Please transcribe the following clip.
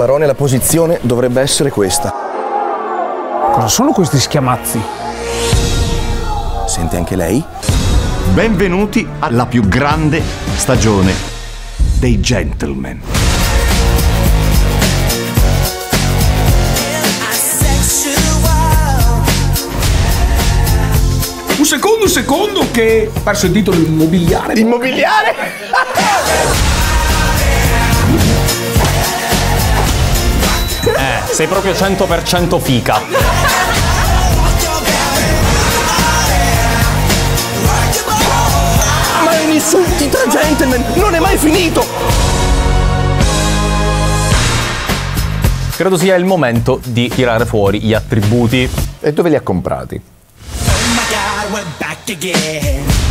Barone, la posizione dovrebbe essere questa. Cosa sono questi schiamazzi? Sente anche lei? Benvenuti alla più grande stagione dei gentleman. Un secondo, un secondo che ho perso il titolo immobiliare. Immobiliare? sei proprio 100% fica. Ma gli insulti tra gentleman non è mai finito! Credo sia il momento di tirare fuori gli attributi. E dove li ha comprati? Oh